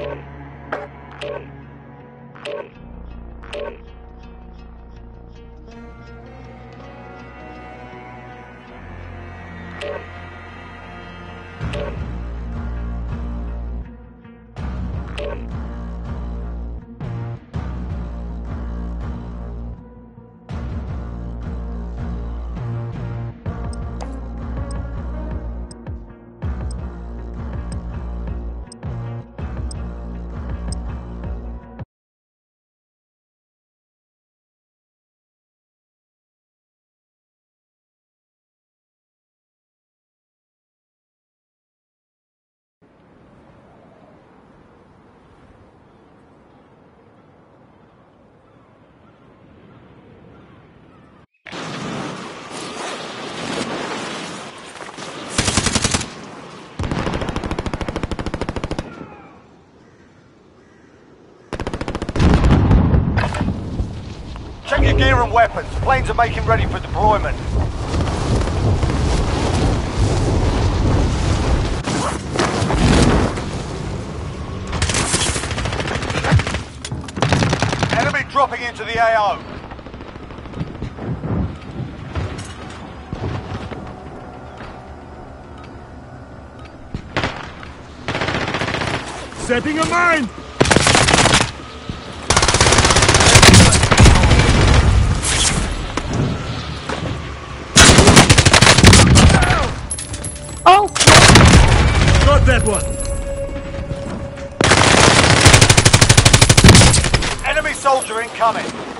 Thank you. Gear and weapons. Planes are making ready for deployment. Enemy dropping into the AO. Setting a mine! Oh! Got that one! Enemy soldier incoming.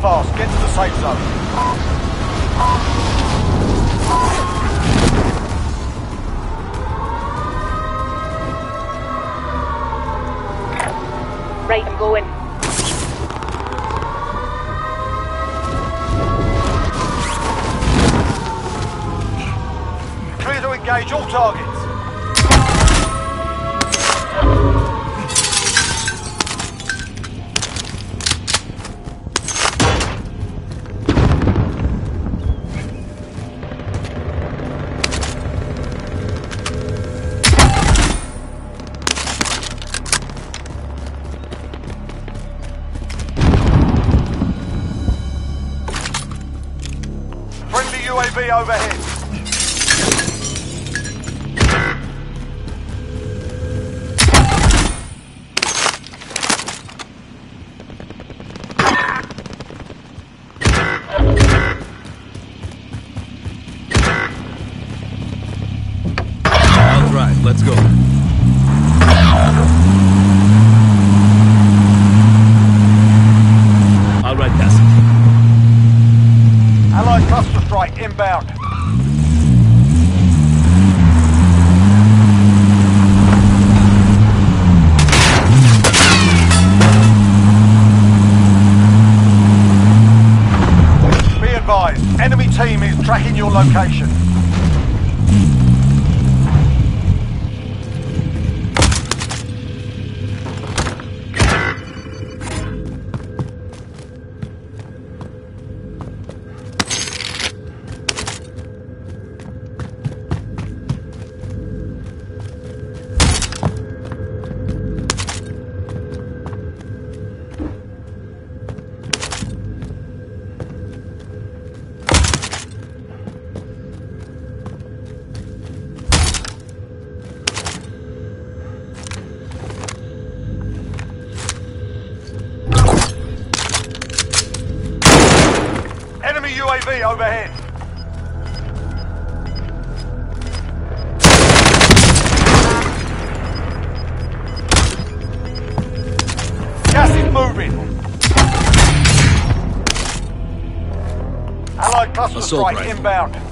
Fast. Get to the safe zone. Location. Assault rifle. inbound.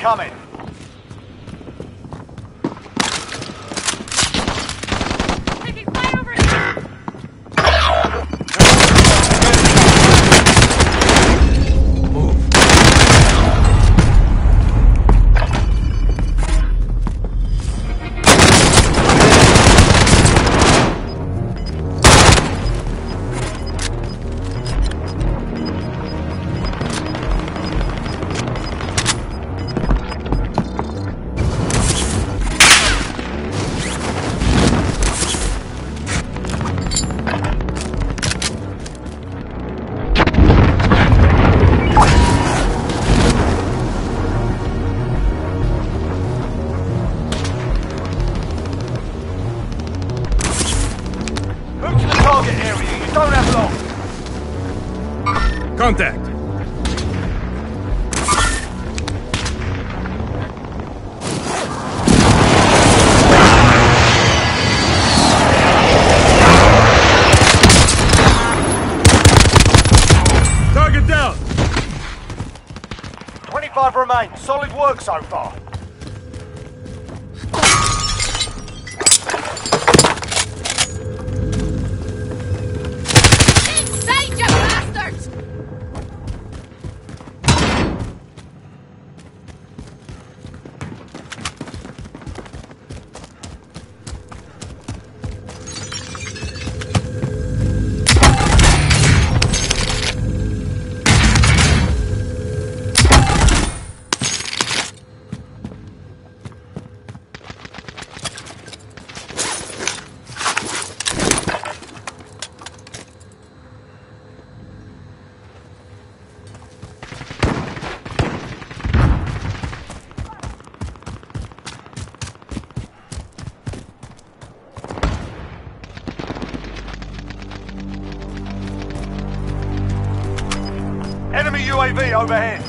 Incoming. Solid work so far. Overhead.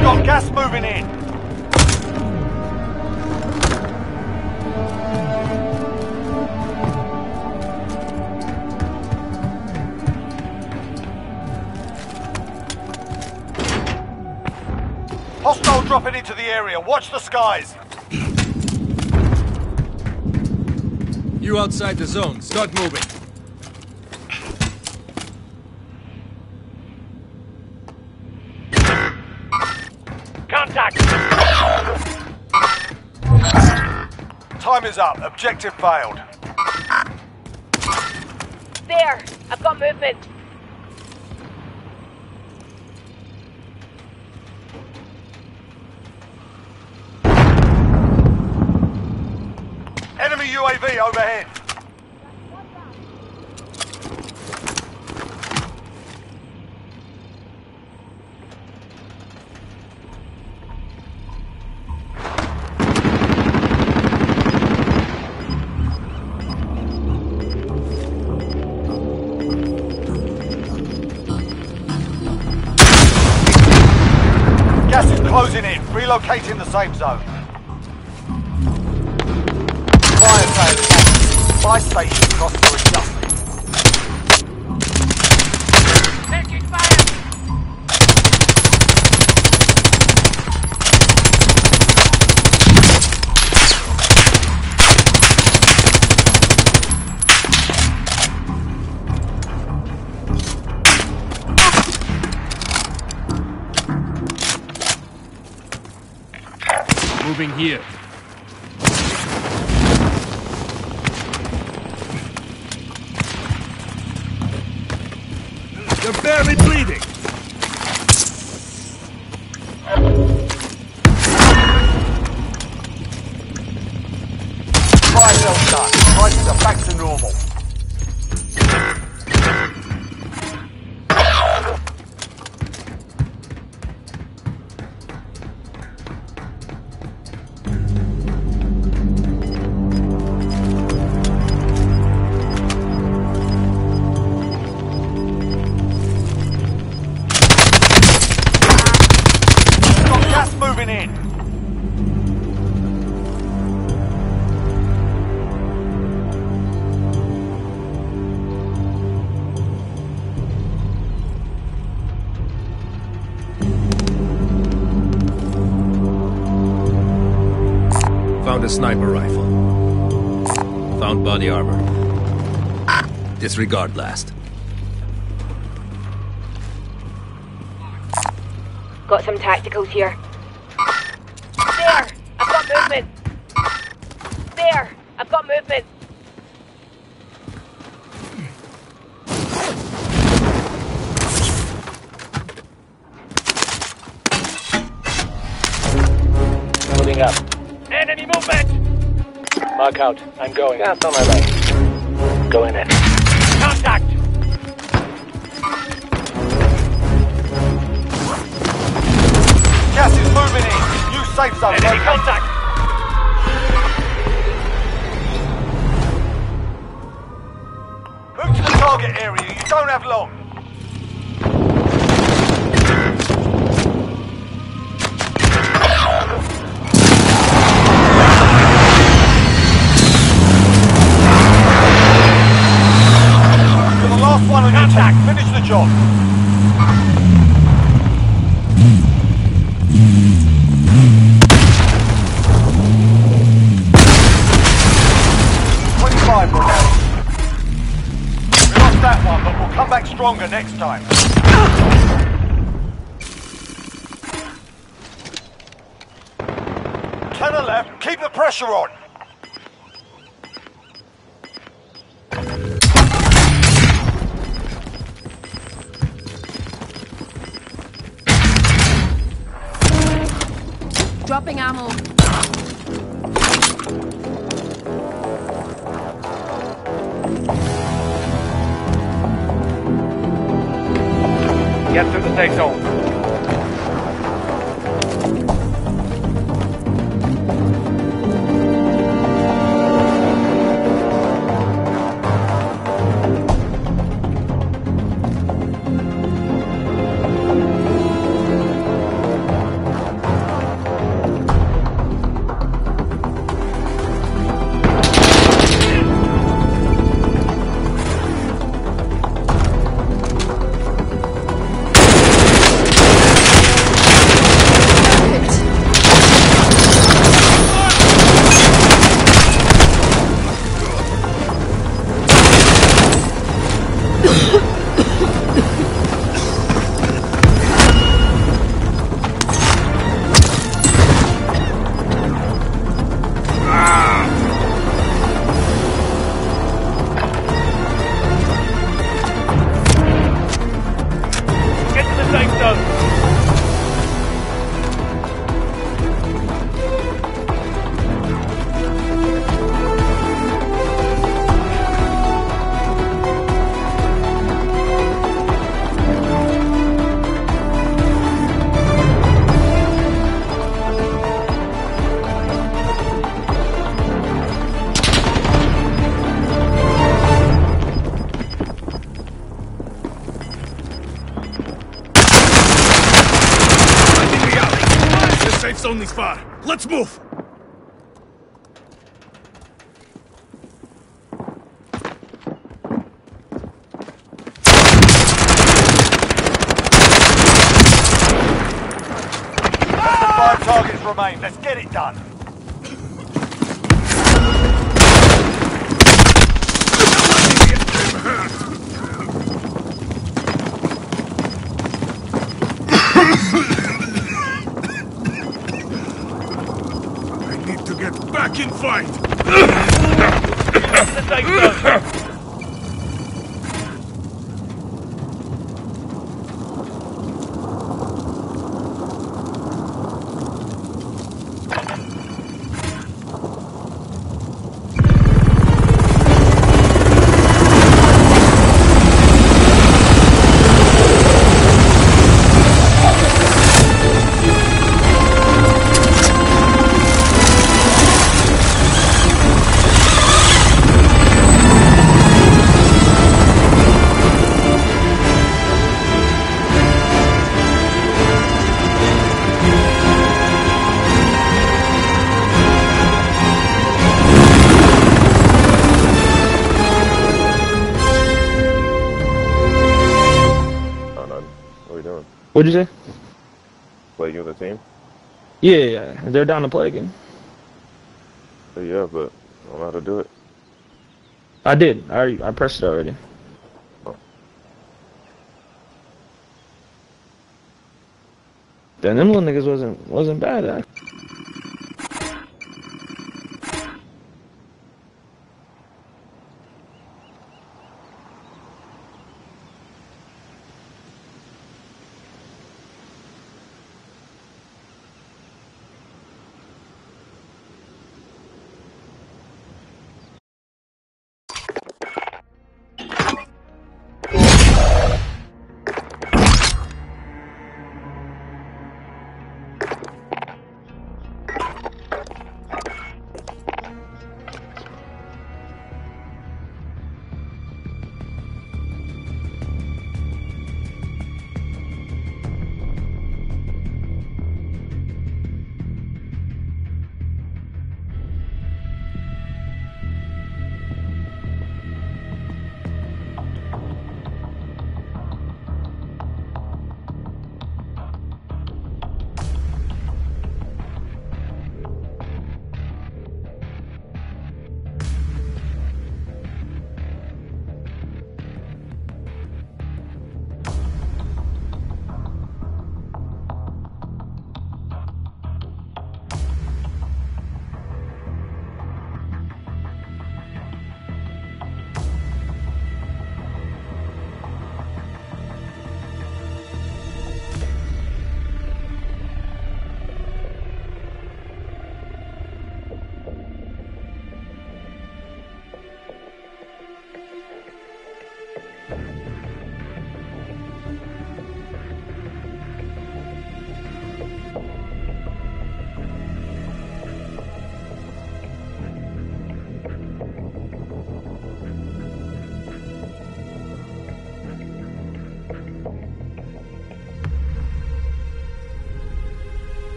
Got gas moving in. Hostile dropping into the area. Watch the skies. You outside the zone. Start moving. Contact! Time is up. Objective failed. There! I've got movement. Enemy UAV overhead. Gas is closing in. Relocating the safe zone. Supply station cost for adjustment. Moving here. Sniper rifle. Found body armor. Disregard last. Got some tacticals here. Mark out. I'm going. Gas on my right. Going in. Contact! Gas is moving in. New safe zone. Enemy located. contact! Move to the target area. You don't have long. Twenty-five lost that one, but we'll come back stronger next time. The left, keep the pressure on. Dropping ammo. Get to the safe zone. Safe's only far. Let's move! Five targets remain. Let's get it done. Fight! What'd you say? Playing with the team? Yeah, yeah, they're down to play again. Yeah, but I don't know how to do it. I did. I already, I pressed it already. Then them little niggas wasn't wasn't bad.